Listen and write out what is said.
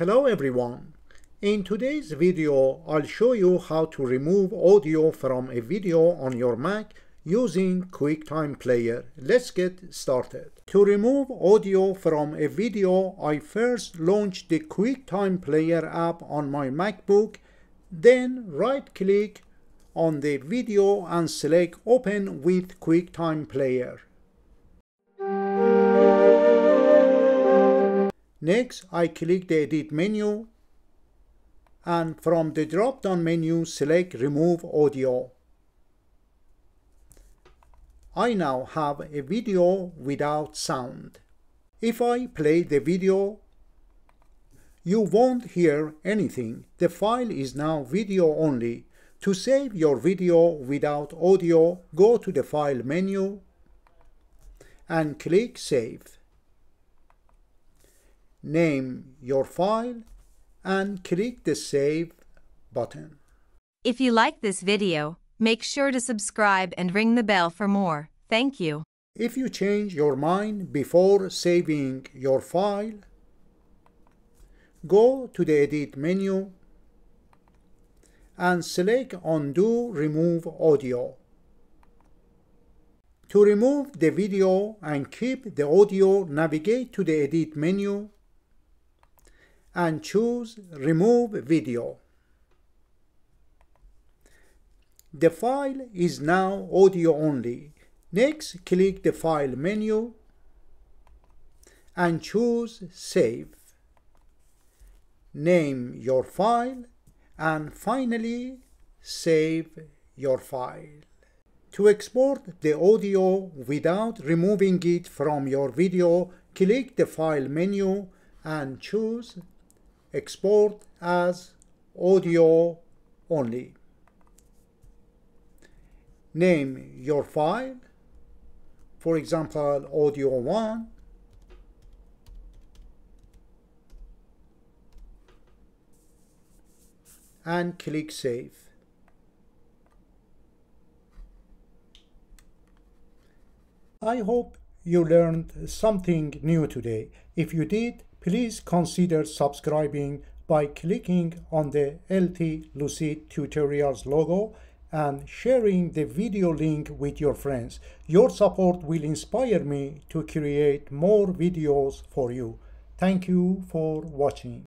Hello everyone. In today's video, I'll show you how to remove audio from a video on your Mac using QuickTime Player. Let's get started. To remove audio from a video, I first launch the QuickTime Player app on my MacBook, then right-click on the video and select Open with QuickTime Player. Next, I click the Edit menu and from the drop-down menu select Remove Audio. I now have a video without sound. If I play the video, you won't hear anything. The file is now video only. To save your video without audio, go to the File menu and click Save name your file and click the Save button. If you like this video, make sure to subscribe and ring the bell for more. Thank you. If you change your mind before saving your file, go to the Edit menu and select Undo Remove Audio. To remove the video and keep the audio, navigate to the Edit menu and choose Remove Video. The file is now audio only. Next, click the File menu and choose Save. Name your file and finally save your file. To export the audio without removing it from your video, click the File menu and choose export as audio only. Name your file, for example, audio 1. and click Save. I hope you learned something new today. If you did, please consider subscribing by clicking on the LT Lucid Tutorials logo and sharing the video link with your friends. Your support will inspire me to create more videos for you. Thank you for watching.